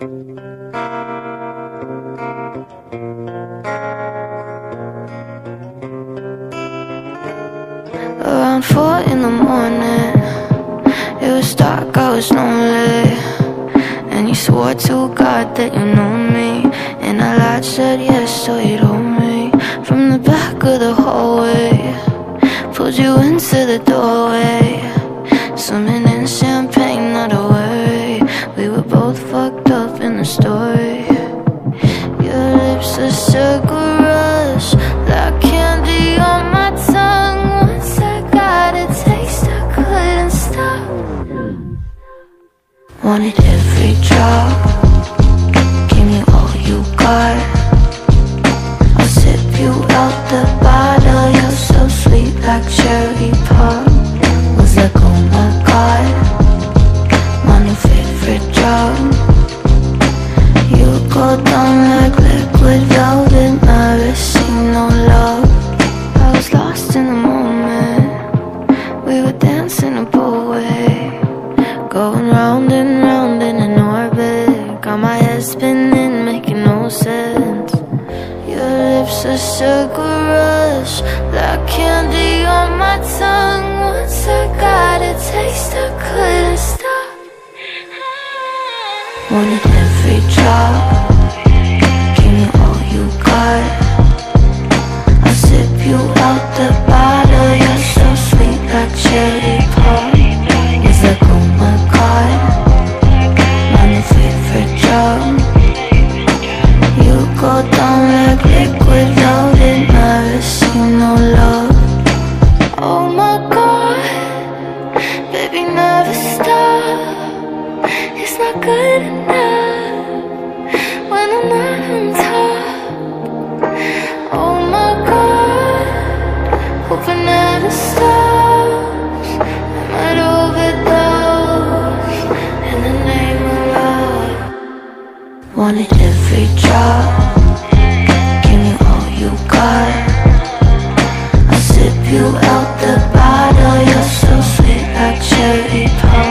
Around four in the morning It was dark, I was lonely. And you swore to God that you knew me. And I lied, said yes, so you told me. From the back of the hallway Pulled you into the doorway. Swimming in champagne, not a worry. We were both fucked the story. Your lips are sugar rush Like candy on my tongue. Once I got a taste, I couldn't stop. Wanted every drop. Me all you got. I'll sip you out the bottle. You're so sweet like cherry pop. Was like, oh my god. My new favorite drug Down like liquid velvet Maraschino love. I was lost in the moment. We were dancing a way. Going round and round in an orbit. Got my head spinning, making no sense. Your lips are sugar rush Like candy on my tongue. Once I got a taste, I couldn't stop Wanted every drop you Wanted every drop, Give me all you got. I'll sip you out the bottle. You're so sweet like cherry pie.